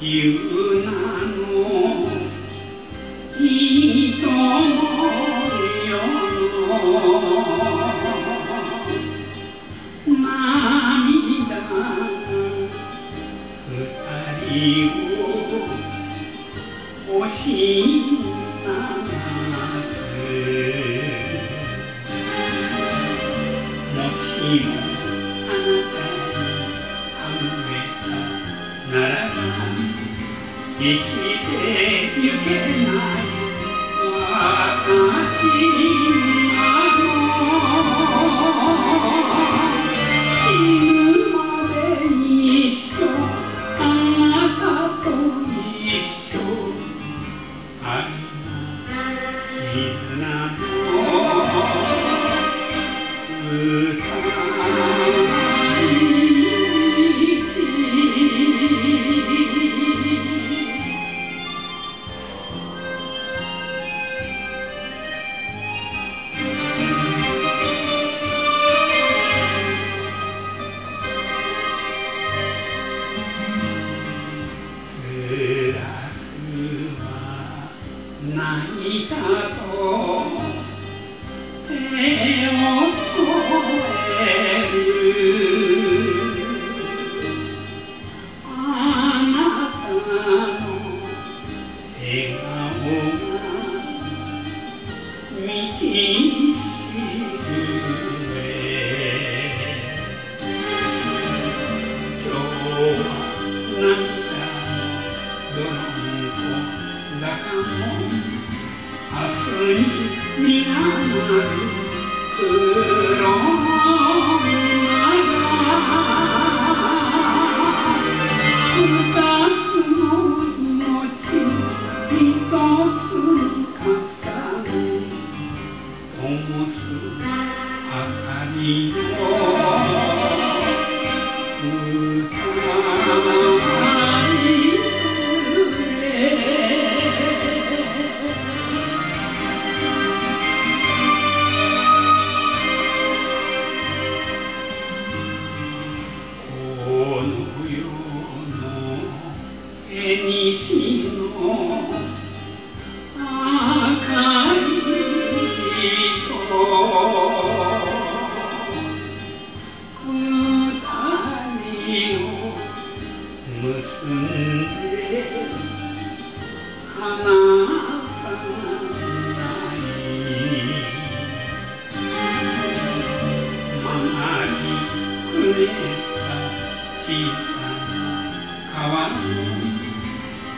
という名の。人の世の涙が二人を惜しまもしも生きてゆけない。私など死ぬまで一緒あなたと一緒。愛の絆のどんこだかも明日に実がなる黒二つの命一つ絵にしの赤い糸。二人を結んで離さない